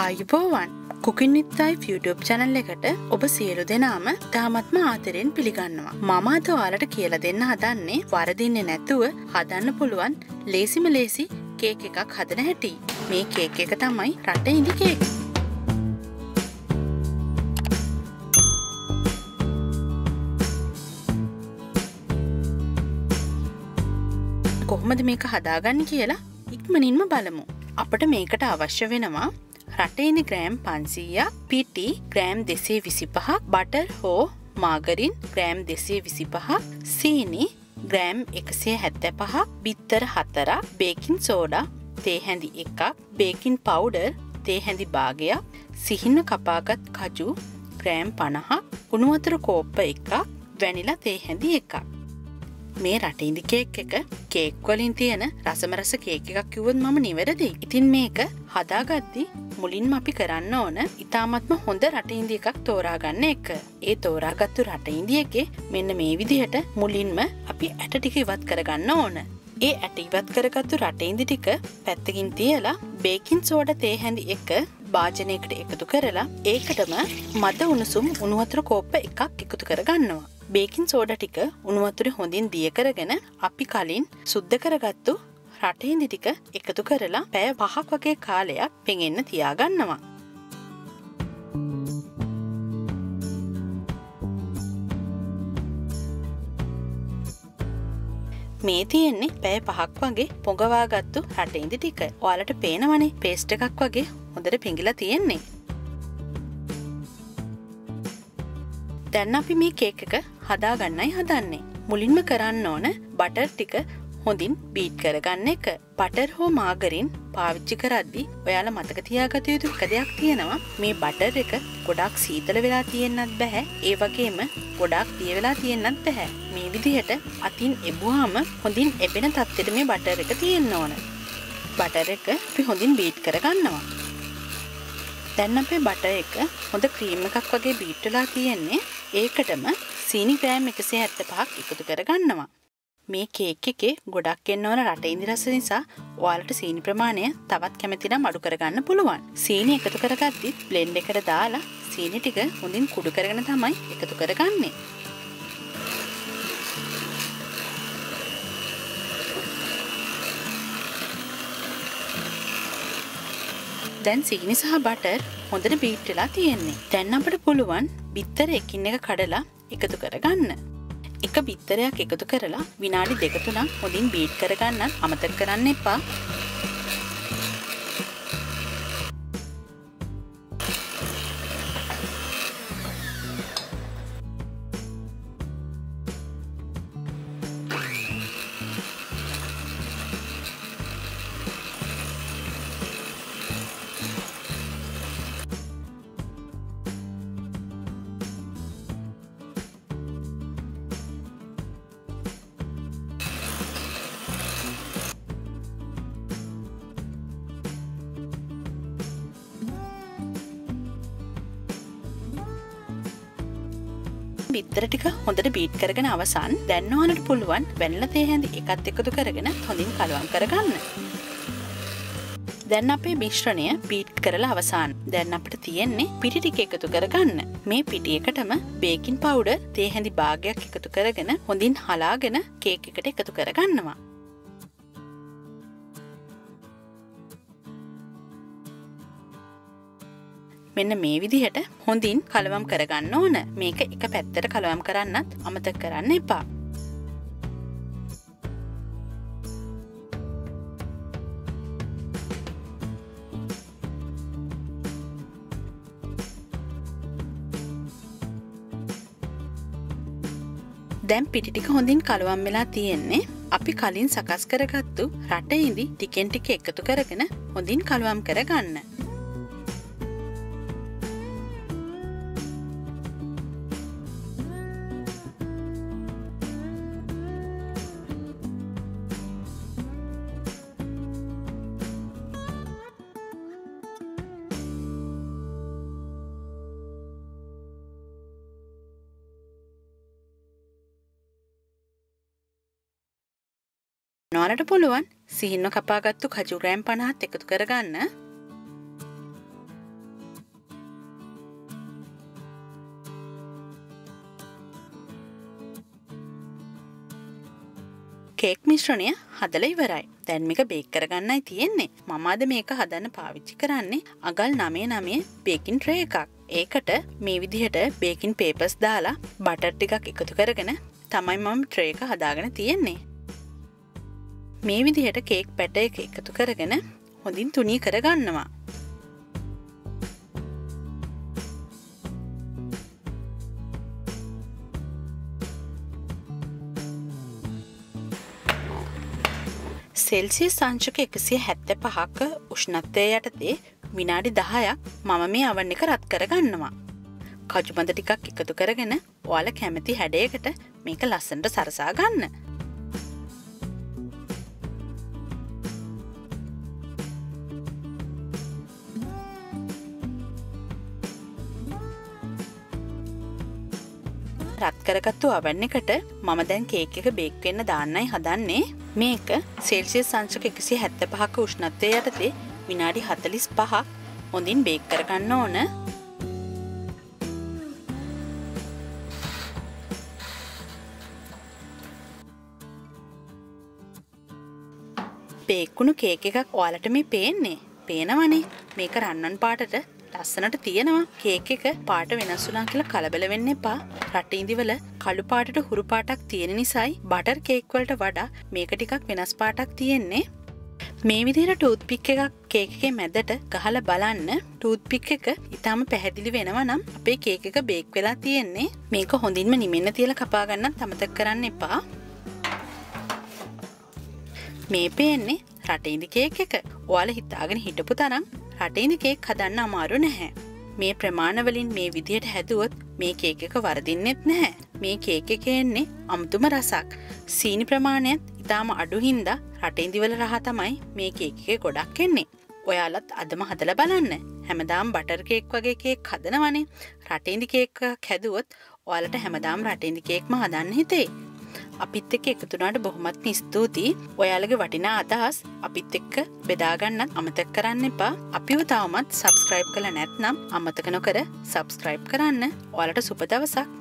ආයුබෝවන් cooking නිත්තයි YouTube channel එකට ඔබ සියලු දෙනාම තාමත්ම ආතරයෙන් පිළිගන්නවා. මමාත ඔයාලට කියල දෙන්න හදන්නේ වරදින්නේ නැතුව හදන්න පුළුවන් ලේසිම ලේසි කේක එකක් හදන හැටි. මේ කේක එක තමයි රට ඉදි කේක්. කොහොමද මේක හදාගන්න කියලා ඉක්මනින්ම බලමු. අපට මේකට අවශ්‍ය වෙනවා රටේනි ග්‍රෑම් පන්සීය පිටි ග්‍රෑම් දෙසේ විසිපහක් බටර් හෝ මාගරින් ග්‍රෑම් දෙසේ විසිපහක් සීනි ග්‍රෑම් එකසිය හැත්ත පහක් බිත්තර හතර බේකින් සෝඩා තේහැඳි එකක් බේකින් පවුඩර් තේහැඳි භාගයක් සිහින්න කපාගත් කජු ග්‍රෑම් පණහක් උනුවතර කෝප්ප එකක් වැනිලා තේහැඳි එකක්. මේ රටඉදි කේක් එක කේක්වලින් තියෙන රසමරස කේක එකක් කිවොත් මම නිවැරදි. ඉතින් මේක හදාගත්ති මුලින්ම අපි කරන්න ඕන ඉතාමත්ම හොඳ රටඉන්දි එකක් තෝරාගන්න එක. ඒ තෝරාගත්තු රටඉන්දිය එකේ මෙන්න මේ විදිහට මුලින්ම අපි ඇට ටික ඉවත් කරගන්න ඕන. ඒ ඇට ඉවත් කරගත්තු රටඉන්දි ටික පැත්තකින් තියලා බේකින් සෝඩ තේහැඳි එක භාජනයකට එකතු කරලා ඒකටම මද උණුසුම් උනුවතර කෝප්ප එකක් එකතු කරගන්නවා. බේකින් සෝඩ ටික උණුවතුරි හොඳින් දිය කරගෙන අපි කලින් සුද්ධ කරගත්තු රටහිදි ටික එකතු කරලා පැය පහක් වගේ කාලයක් පෙඟෙන්න තියාගන්නවා. මේ තියෙන්නේ පැය පහක් වගේ පොඟවාගත්තු රටඉදි ටික ඔයාලට පේනවනේ පේස්ට එකක් වගේ හොඳට පිඟිලා තියෙන්නේ. දැන් අපි මේ කේක එක හදාගන්නයි හදන්නේ. මුලින්ම කරන්න ඕන බටර් ටික හොඳින් බීට් කරගන්න එක. පටර් හෝ මාගරින් පාවිච්චි කරද්දි ඔයාල මතක තියාගත යුතු එක දෙයක් තියෙනවා. මේ බටර් එක ගොඩක් සීතල වෙලා තියෙන්න්නත් බැහැ ඒ වගේම ගොඩක් දිය වෙලා තියෙන්න්නත් බැහැ මේ විදිහට අතින් එබවාම හොඳින් එබෙන තත්වෙට මේ බටර් එක තියෙන්න්න ඕන. බටර එක අපි හොඳින් බීට් කරගන්නවා. දැන් අපේ බට එක හොඳ ක්‍රීම් එකක් වගේ බීට්ටලා තියෙන්නේ. ඒකටම සීනි ග්‍රෑම් එකසේ ඇත්ත පහක් එකතු කරගන්නවා. මේ කේක් එකේ ගොඩක් එන්න ඕන රට ඉදිරස නිසා ඔයාලට සීනි ප්‍රමාණය තවත් කැමතිනම් අඩු කරගන්න පුළුවන්. සීනි එකතු කරගත්තිත් බ්ලෙන්ඩ් එකට දාලා සීනි ටික හොඳින් කුඩු කරගෙන තමයි එකතු කරගන්නේ. දැන් සීනි සහ බටර් හොඳට බීට්ටලා තියෙන්නේ. දැන් අපට පුළුවන් බිත්තර එකින් එක කඩලා එකතු කරගන්න. එක බිත්තරයක් එකතු කරලා විනාඩි දෙකතුනම් හොඳින් බීට් කරගන්න අමතක කරන්න එපා බිත්තර ටික හොඳට බීට් කරගෙන අවසන් දැන්නවානට පුළුවන් වැල්ල තේහැඳි එකත් එකතු කරගෙන හොඳින් කළුවන් කරගන්න. දැන් අපේ මිශ්‍රණය බීට් කරලා අවසාන් දැන් අපට තියෙන්නේ පිටි ටික එකතු කරගන්න මේ පිටියකටම බේකින් පවුඩ තේහැඳි භාගයක් එකතු කරගෙන හොඳින් හලාගෙන කේක එකට එකතු කරගන්නවා. මෙන්න මේ විදිහට හොඳින් කලවම් කරගන්න ඕන මේක එක පැත්තට කලවම් කරන්නත් අමතක කරන්න එපා. දැම් පිටිටික හොඳින් කළුවම් වෙලා තියෙන්නේ අපි කලින් සකස් කරගත්තු රට ඉදි ටිකෙන්ටික එකතු කරගෙන හොඳින් කළුවම් කරගන්න. නොවනට පුළුවන්. සිහින්න කපාගත්තු කජුග්‍රෑම් පණහත් එකතු කරගන්න. කේක් මිශ්‍රණය හදල ඉවරයි. දැන්මික බේක් කරගන්නයි තියෙන්නේ. මමාද මේක හදන්න පාවිච්චි කරන්නේ අගල් නමේ නමේ බේකින් ට්‍රේ එකක්. ඒකට මේ විදිහට බේකින් පේපස් දාලා බටට් ටිකක් එකතු කරගෙන තමයි මම ට්‍රේක හදාගෙන තියෙන්නේ. මේ විදිහට කේක් පැට එක එකතු කරගෙන හොඳින් තුනී කරගන්නවා සෙල්සිය සංචක එකසිය හැත්ත පහක උෂ්ණත්වය යටතේ විනාඩි දහයක් මම මේ අවන්න එක රත් කරගන්නවා. කජුබඳ ටිකක් එකතු කරගෙන ඔයාල කැමති හැඩයකට මේක ලස්සන්ට සරසා ගන්න. රත් කරගත්තු අවන්න එකට මම දැන් කේක එක බේක්වෙන්න දාන්නයි හදන්නේ. මේක සෙල්සිය සංචක එකසි හැත්ත පහක උෂ්ණත්වය යටතේ විනාඩි හතලිස් පහක් හොඳින් බේක් කරගන්න ඕන. බේක්කුණු කේක එකක් ඔයාලට මේ පේන්නේ. පේනවනේ. මේක රන්නන් පාටට ලස්සනට තියෙනවා. කේක එක පාට වෙනස්සුනා කියලා කලබල වෙන්න එපා. රටඉදිවල කළු පාටට හුරු පාටක් තියෙන නිසයි බටර් කේක්වලට වඩා මේක ටිකක් වෙනස් පාටක් තියෙන්නේ. මේ විදිර ටූත්පික් එකක් කේකගේ මැදට ගහල බලන්න. ටූත්පික් එක ඉතාම පැහැදිලි වෙනවා නම් අපේ කේක එක බේක් වෙලා තියෙන්නේ. මේක හොඳින්ම නිමෙන්න තියල කපාගන්න තමතක් කරන්න එපා. මේ පේන්නේ රටඉදි කේක එක. ඔයාල හිතාගෙන හිටපු තරම් රටේදි කේක් හදන්න අමාරු නැහැ. මේ ප්‍රමාණවලින් මේ විදියට හැදුවොත් මේ කේක එක වරදින්නෙත් නැහැ. මේ කේක එකෙන්නේ අමුතුම රසක්. සීනි ප්‍රමාණයත් ඉතාම අඩු හින්දා රටේදිවල රහ තමයි මේ කේකේ ගොඩක් එන්නේ. ඔයාලත් අදම හදල බලන්න. හැමදාම් බටර් කේක් වගේ කේක් හදනවනේ රටේදි කේක් හැදුවොත් ඔයාලට හැමදාම් රටේදි කේක්ම හදන්න හිතේ. අපිත් එක්ක එකතුනාට බොහොමත් ස්තුතියි. ඔයාලගේ වටිනා අදහස් අපිත් එක්ක බෙදාගන්නත් අමතක් කරන්න එපා. අපිව තවමත් සබස්ක්‍රයිබ් කළ නැත්නම් අමතක නොකර සබස්ක්‍රයිබ් කරන්න. ඔයාලට සුපදවසක්